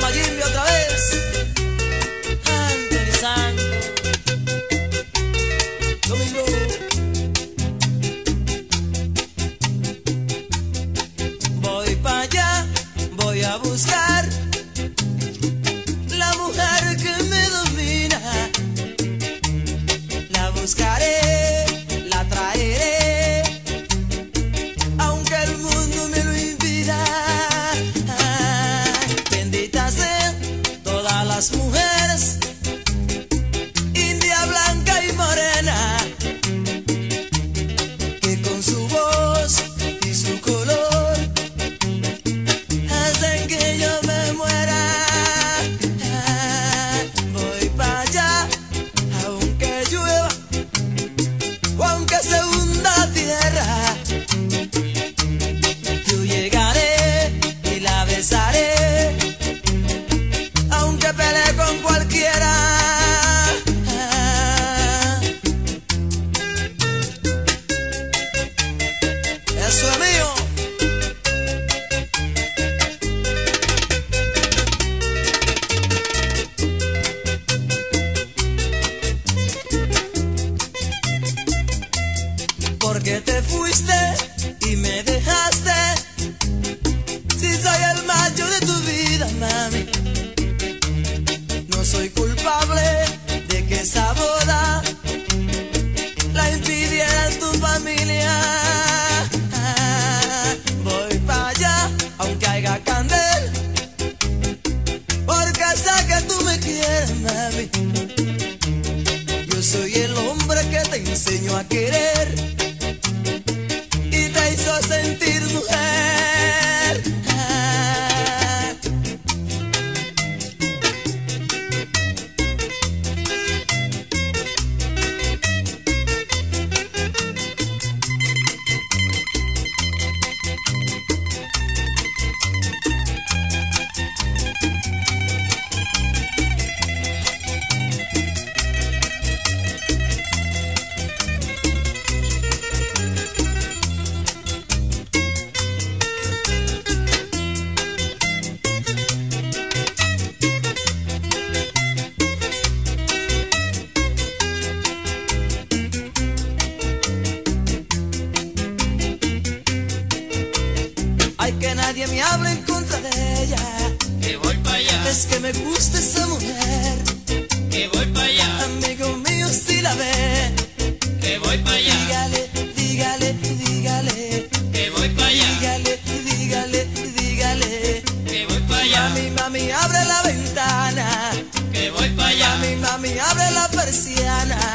Mayimbe otra vez. Anthony San. Domingo. Voy para allá, voy a buscar. que peleé con cualquiera. Eso es mío. Porque te fuiste y me dejaste enseñó a querer y te hizo sentir nadie me habla en contra de ella. Que voy para allá. Es que me gusta esa mujer. Que voy para allá. Amigo mío, si la ve. Que voy para allá. Dígale, dígale, dígale. Que voy para allá. Dígale, dígale, dígale. Que voy para allá. Mami, mami, abre la ventana. Que voy para allá. Mami, mami, abre la persiana.